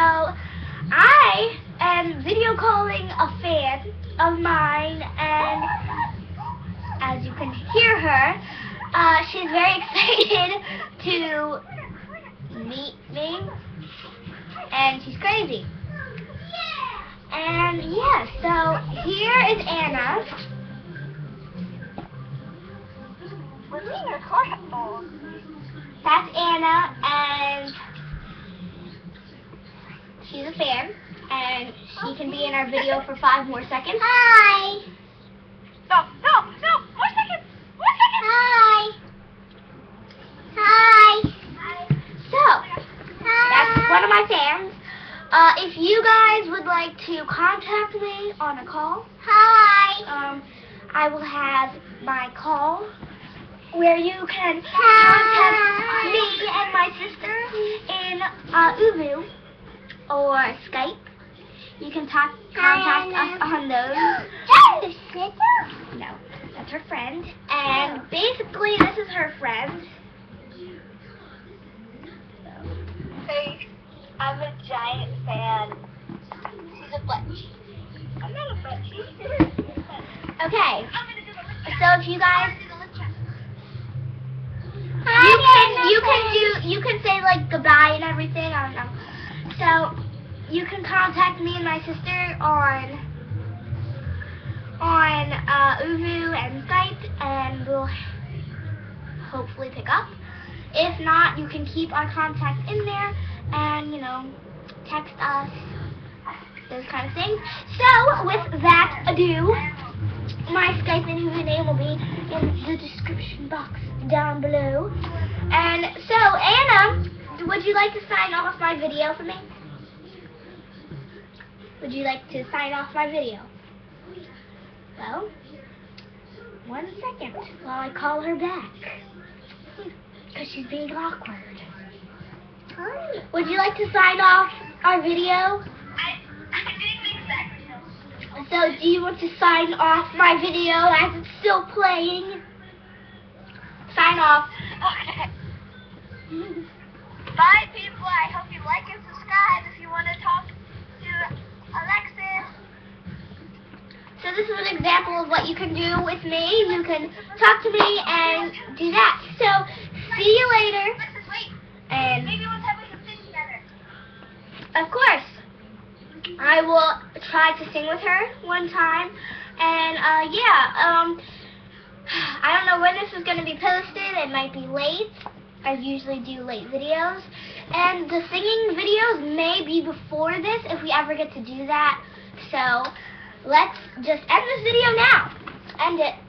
I am video calling a fan of mine, and as you can hear her, uh, she's very excited to meet me, and she's crazy. And yeah, so here is Anna. That's Anna, and she's a fan, and she can be in our video for five more seconds. Hi. No, no, no, more seconds, more seconds. Hi. Hi. So, that's one of my fans. Uh, if you guys would like to contact me on a call, hi. Um, I will have my call where you can contact me and my sister in uh, ooVoo or Skype. You can talk, contact us on those. No, that's her friend. And basically, this is her friend. Hey, I'm a giant fan. She's a butchie. I'm not a butchie. Okay, I'm gonna do the lip so if you guys, do the lip check. you can you can do you can say like goodbye and everything. I don't know. So you can contact me and my sister on on uh, ooVoo and Skype, and we'll hopefully pick up. If not, you can keep our contact in there, and you know, text us, those kind of things. So with that ado, my Skype and ooVoo name will be in the description box down below. And so, Anna, would you like to sign off my video for me? Would you like to sign off my video? Well, one second while I call her back. Because she's being awkward. Would you like to sign off our video? So, do you want to sign off my video as it's still playing? Sign off. Okay. Bye, people. I hope you like and subscribe if you want to talk to Alexis. So this is an example of what you can do with me. You can talk to me and do that. So see you later. And of course, I will try to sing with her one time. And uh, yeah, um, I don't know when this is going to be posted. It might be late. I usually do late videos. And the singing videos may be before this if we ever get to do that. So let's just end this video now. End it.